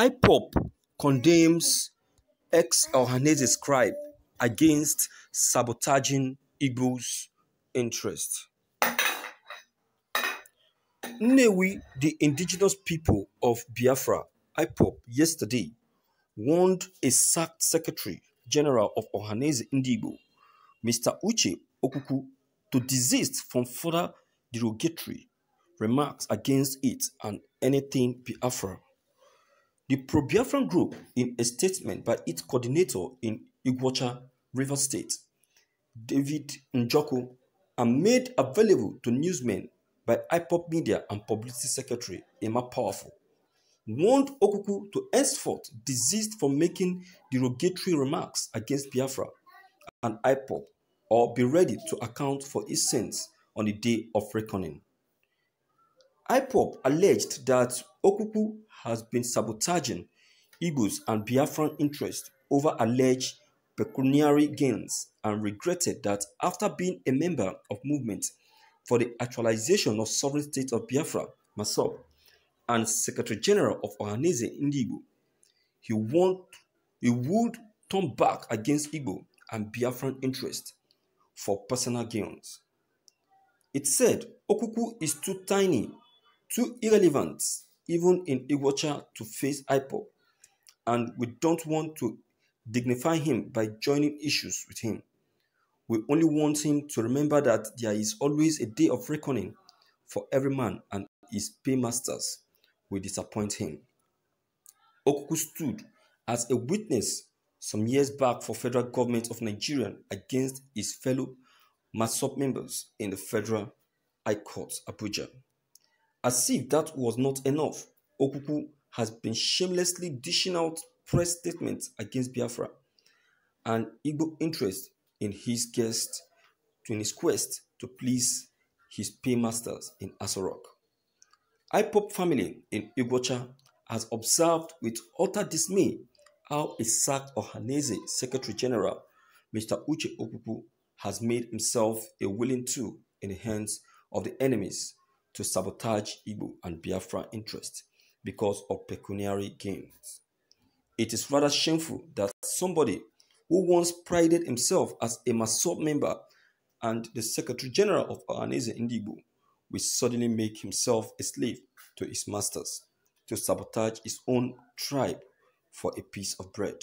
IPOB condemns ex Ohanaeze scribe against sabotaging Igbo's interest. Nnewi, the indigenous people of Biafra, IPOB, yesterday warned a sacked Secretary General of Ohanaeze Ndigbo, Mr. Uche Okwukwu, to desist from further derogatory remarks against it and anything Biafra. The pro-Biafran group, in a statement by its coordinator in Iguacha, River State, David Njoko, and made available to newsmen by IPOB Media and Publicity Secretary Emma Powerful, warned Okwukwu to henceforth desist from making derogatory remarks against Biafra and IPOB or be ready to account for his sins on the day of reckoning. IPOB alleged that Okwukwu has been sabotaging Igbos and Biafran interests over alleged pecuniary gains and regretted that after being a member of movement for the actualization of sovereign state of Biafra, MASSOB, and Secretary General of Ohanaeze Ndigbo, he, want, he would turn back against Igbo and Biafran interests for personal gains. It said Okwukwu is too tiny, too irrelevant, even in Iguacha to face IPOB, and we don't want to dignify him by joining issues with him. We only want him to remember that there is always a day of reckoning for every man and his paymasters will disappoint him. Okwukwu stood as a witness some years back for federal government of Nigeria against his fellow MASSOB members in the Federal High Court, Abuja. As if that was not enough, Okwukwu has been shamelessly dishing out press statements against Biafra and Igbo interest in his quest in his quest to please his paymasters in Asorok. IPOB family in Iguacha has observed with utter dismay how a sacked Ohanaeze Secretary General, Mr. Uche Okwukwu, has made himself a willing tool in the hands of the enemies to sabotage Igbo and Biafra interests because of pecuniary gains. It is rather shameful that somebody who once prided himself as a MASSOB member and the Secretary General of Ohanaeze Ndigbo will suddenly make himself a slave to his masters to sabotage his own tribe for a piece of bread.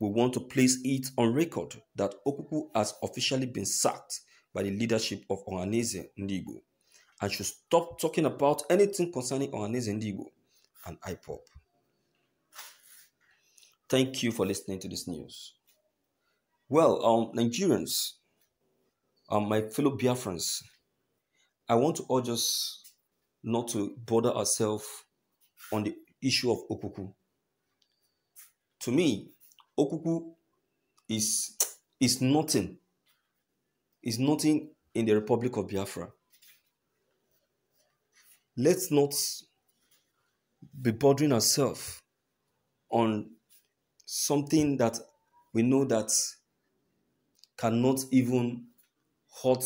We want to place it on record that Okwukwu has officially been sacked by the leadership of Ohanaeze Ndigbo and should stop talking about anything concerning Ohanaeze Ndigbo and IPOB. Thank you for listening to this news. Well, um, Nigerians, um, my fellow Biafrans, I want to urge us not to bother ourselves on the issue of Okwukwu. To me, Okwukwu is is nothing. Is nothing in the Republic of Biafra. Let's not be bothering ourselves on something that we know that cannot even hurt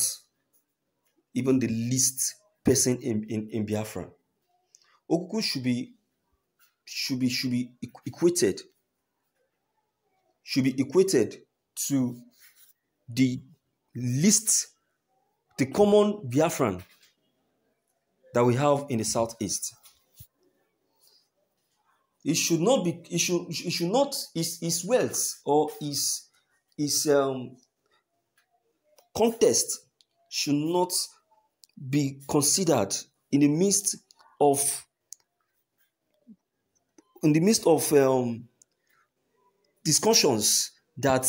even the least person in, in, in Biafra. Okwukwu should be should be should be equated should be equated to the least the common Biafran that we have in the southeast. It should not be. It should. It should not. His, his wealth or his his um, contest should not be considered in the midst of in the midst of um, discussions that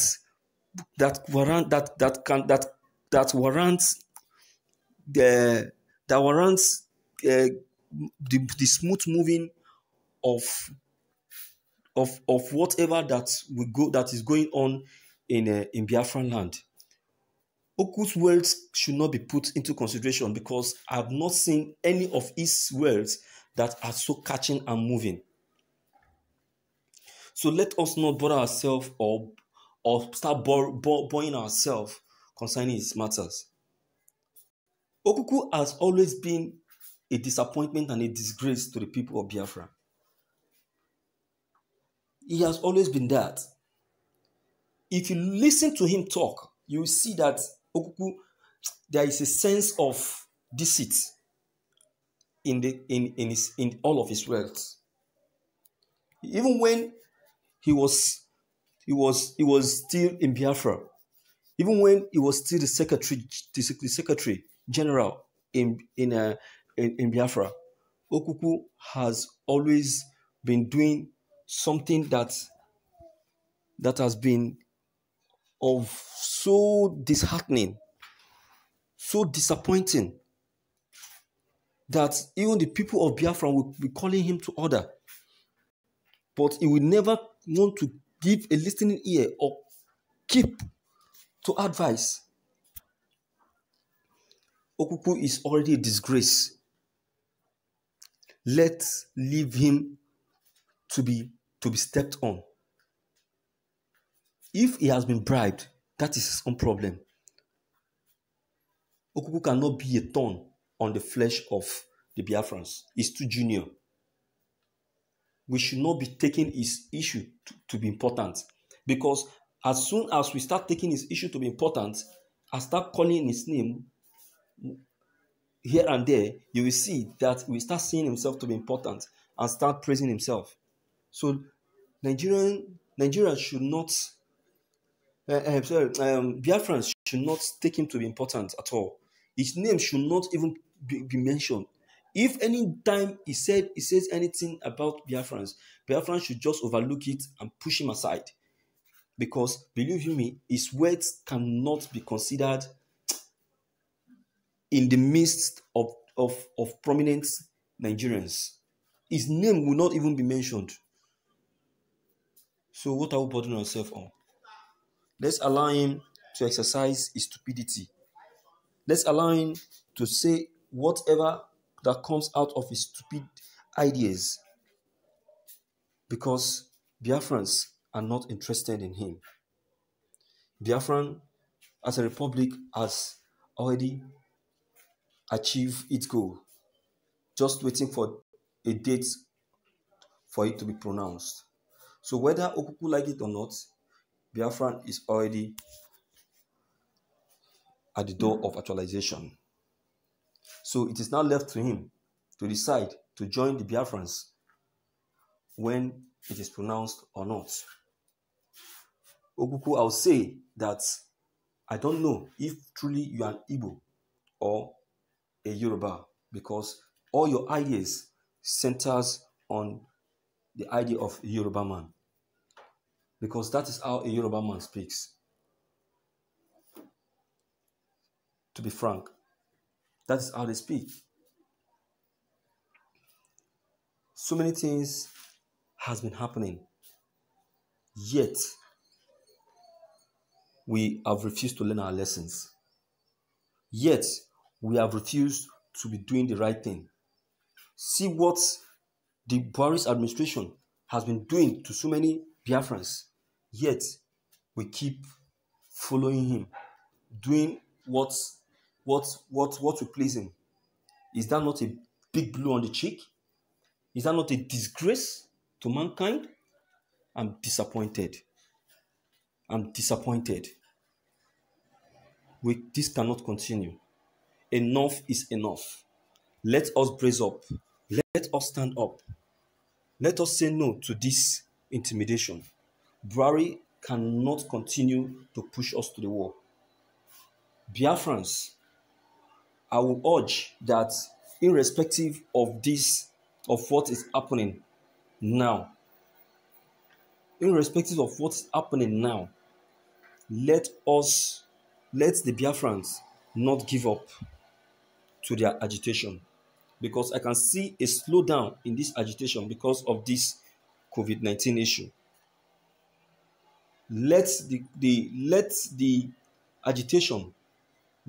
that warrant that that can that that warrants the that warrants uh, the, the smooth moving of of of whatever that we go that is going on in uh, in Biafran land. Oku's words should not be put into consideration because I have not seen any of his words that are so catching and moving. So let us not bother ourselves or or start boring ourselves concerning his matters. Okwukwu has always been a disappointment and a disgrace to the people of Biafra. He has always been that. If you listen to him talk, you will see that Okwukwu, there is a sense of deceit in the in in his in all of his words. Even when he was he was he was still in Biafra, even when he was still the secretary the, secretary general in in, uh, in in Biafra, Okwukwu has always been doing something that that has been of so disheartening, so disappointing that even the people of Biafra will be calling him to order. But he will never want to give a listening ear or keep to advice. Okwukwu is already a disgrace. Let's leave him to be to be stepped on. If he has been bribed, that is his own problem. Okwukwu cannot be a thorn on the flesh of the Biafrans. He's too junior. We should not be taking his issue to, to be important because as soon as we start taking his issue to be important I start calling his name here and there, you will see that we start seeing himself to be important and start praising himself. So Nigerian Nigerians should not uh, uh, sorry, um, Biafrans should not take him to be important at all. His name should not even be, be mentioned. If any time he said he says anything about Biafrans, Biafrans should just overlook it and push him aside. Because believe you me, his words cannot be considered in the midst of, of, of prominent Nigerians. His name will not even be mentioned. So what are we putting ourselves on? Let's allow him to exercise his stupidity. Let's allow him to say whatever that comes out of his stupid ideas. Because Biafrans are not interested in him. Biafran, as a republic, has already achieved its goal, just waiting for a date for it to be pronounced. So whether Okwukwu like it or not, Biafran is already at the door of actualization. So it is now left to him to decide to join the Biafrans when it is pronounced or not. Okwukwu, I'll say that I don't know if truly you are an Igbo or a Yoruba because all your ideas centers on the idea of Yoruba man because that is how a Yoruba man speaks. To be frank, that is how they speak. So many things has been happening, yet we have refused to learn our lessons. Yet we have refused to be doing the right thing. See what the Boris administration has been doing to so many Biafrans. Yet we keep following him, doing what what what what will please him. Is that not a big blow on the cheek? Is that not a disgrace to mankind? I'm disappointed. I'm disappointed. We, this cannot continue. Enough is enough. Let us brace up. Let us stand up. Let us say no to this intimidation. Buhari cannot continue to push us to the wall. Biafrans, I will urge that irrespective of this, of what is happening now, irrespective of what's happening now, let us, let the Biafrans not give up to their agitation. Because I can see a slowdown in this agitation because of this COVID 19 issue let the, the let the agitation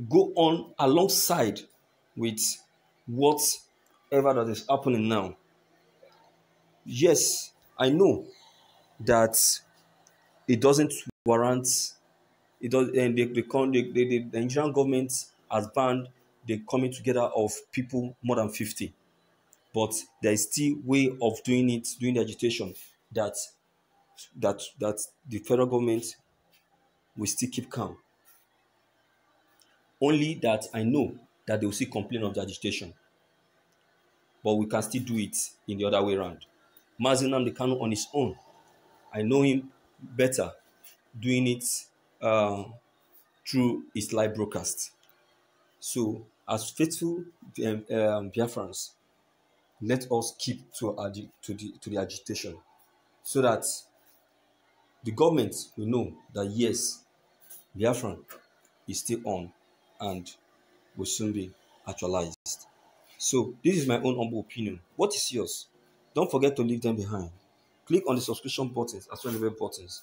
go on alongside with whatever that is happening now. Yes, I know that it doesn't warrant it does and the, the, the, the, the Nigerian government has banned the coming together of people more than 50 but there is still way of doing it doing the agitation that that that the federal government will still keep calm. Only that I know that they will still complain of the agitation. But we can still do it in the other way around. Mazi Nnamdi Kanu on his own, I know him better doing it uh, through his live broadcast. So, as faithful um, um, Biafrans, let us keep to, to, the, to the agitation so that the government will know that yes, Biafran is still on and will soon be actualized. So, this is my own humble opinion. What is yours? Don't forget to leave them behind. Click on the subscription buttons as well as the buttons